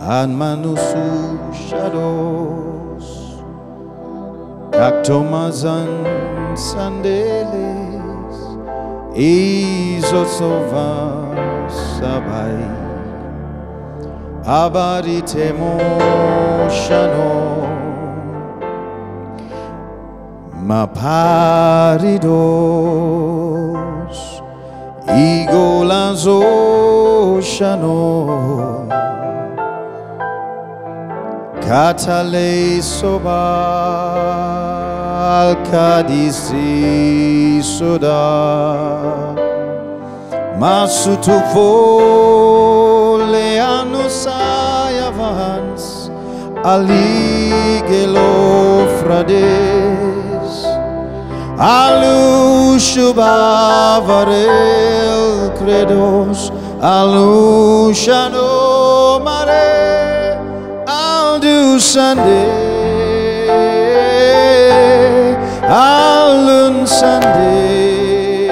and manusu shadows kaktomazan sandeles izosova sabai abaritemo shano maparidos igolazo shano. Katale sobal kadisi soda masutufo leanusayavans aligelo frades. Alu shubavarel credos alu mare I'll do Sunday learn Sunday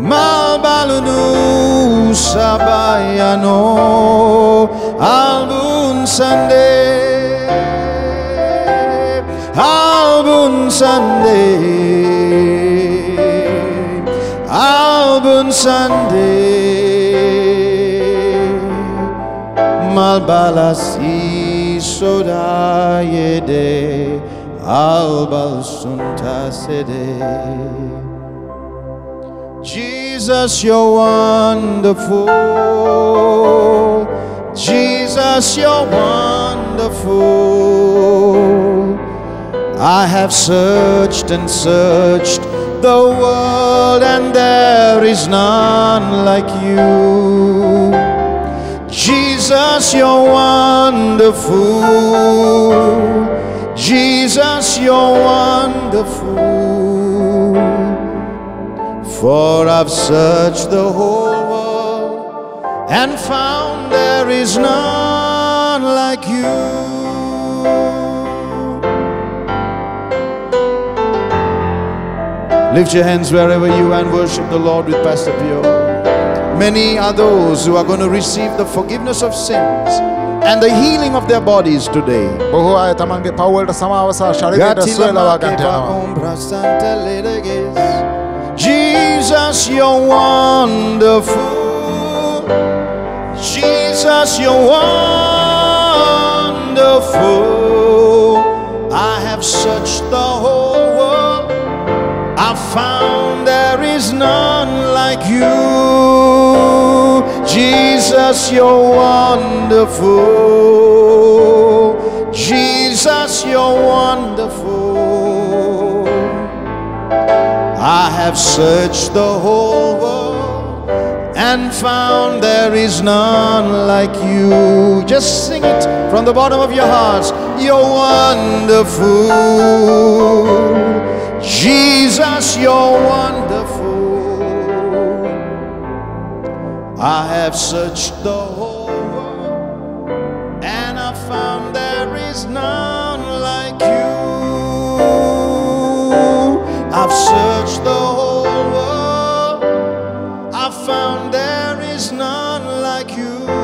Malbalunu sabayano Albun Sunday Albun Sunday Albun Sunday Malbalasi soda yede Albal sunta sede Jesus, you're wonderful. Jesus, you're wonderful. I have searched and searched the world, and there is none like you. Jesus, you're wonderful. Jesus, you're wonderful. For I've searched the whole world and found there is none like you. Lift your hands wherever you are and worship the Lord with Pastor Pio. Many are those who are going to receive the forgiveness of sins and the healing of their bodies today. Jesus, you're wonderful. Jesus, you're wonderful. I have searched the whole found there is none like you. Jesus, you're wonderful. Jesus, you're wonderful. I have searched the whole world and found there is none like you. Just sing it from the bottom of your hearts. You're wonderful. Jesus, you're wonderful. I have searched the whole world and I found there is none like you. I've searched the whole world, I found there is none like you.